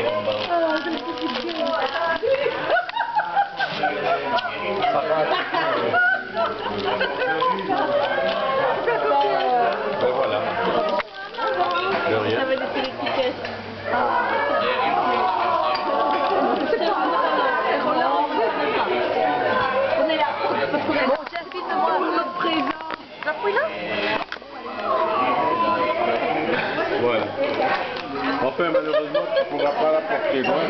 combats. Ben voilà. On est là. Enfin, malheureusement, tu ne pourras pas la porter loin.